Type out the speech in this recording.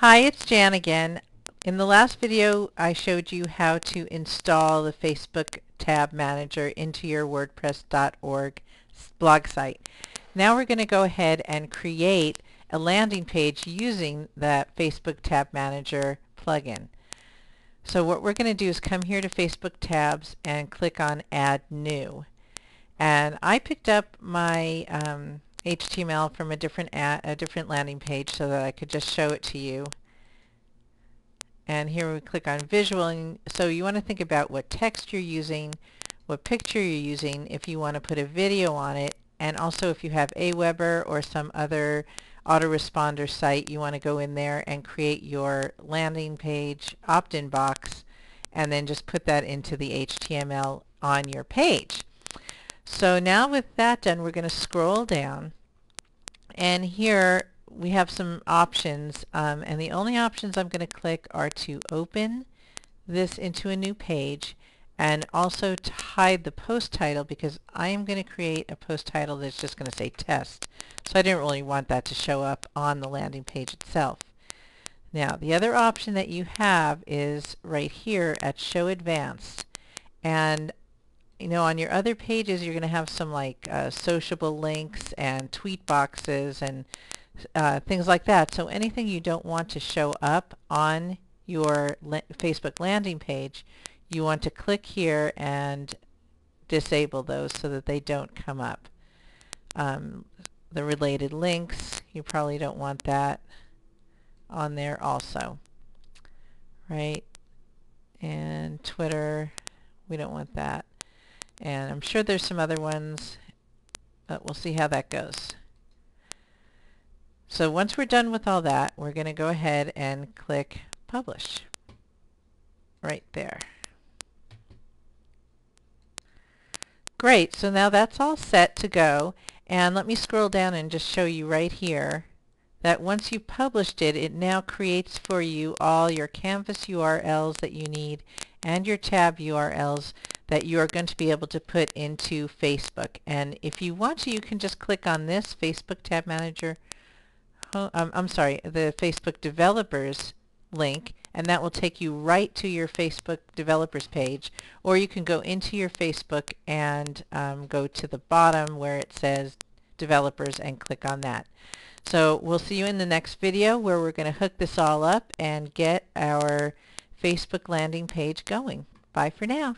Hi, it's Jan again. In the last video, I showed you how to install the Facebook Tab Manager into your WordPress.org blog site. Now we're going to go ahead and create a landing page using that Facebook Tab Manager plugin. So what we're going to do is come here to Facebook Tabs and click on Add New. And I picked up my um, HTML from a different ad, a different landing page so that I could just show it to you. And here we click on visual and so you want to think about what text you're using, what picture you're using, if you want to put a video on it, and also if you have Aweber or some other autoresponder site, you want to go in there and create your landing page opt-in box and then just put that into the HTML on your page. So now with that done, we're going to scroll down. And here we have some options. Um, and the only options I'm going to click are to open this into a new page and also to hide the post title because I am going to create a post title that's just going to say test. So I didn't really want that to show up on the landing page itself. Now the other option that you have is right here at show advanced and you know, on your other pages, you're going to have some like uh, sociable links and tweet boxes and uh, things like that. So anything you don't want to show up on your la Facebook landing page, you want to click here and disable those so that they don't come up. Um, the related links, you probably don't want that on there also, right? And Twitter, we don't want that. And I'm sure there's some other ones, but we'll see how that goes. So once we're done with all that, we're going to go ahead and click Publish right there. Great, so now that's all set to go. And let me scroll down and just show you right here that once you published it, it now creates for you all your Canvas URLs that you need and your tab URLs that you are going to be able to put into Facebook. And if you want to, you can just click on this Facebook Tab Manager. Oh, um, I'm sorry, the Facebook Developers link, and that will take you right to your Facebook Developers page. Or you can go into your Facebook and um, go to the bottom where it says Developers and click on that. So we'll see you in the next video where we're going to hook this all up and get our Facebook landing page going. Bye for now.